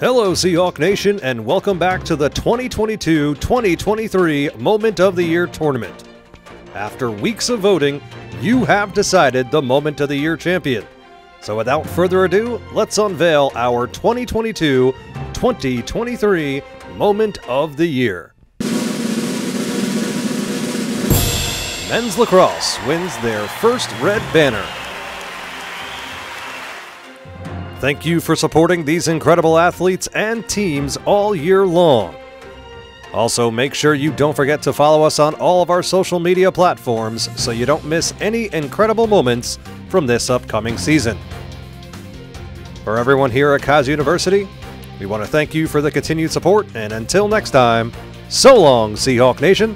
Hello, Seahawk Nation, and welcome back to the 2022 2023 Moment of the Year tournament. After weeks of voting, you have decided the Moment of the Year champion. So, without further ado, let's unveil our 2022 2023 Moment of the Year. Men's lacrosse wins their first red banner. Thank you for supporting these incredible athletes and teams all year long. Also, make sure you don't forget to follow us on all of our social media platforms so you don't miss any incredible moments from this upcoming season. For everyone here at Keiser University, we want to thank you for the continued support, and until next time, so long, Seahawk Nation.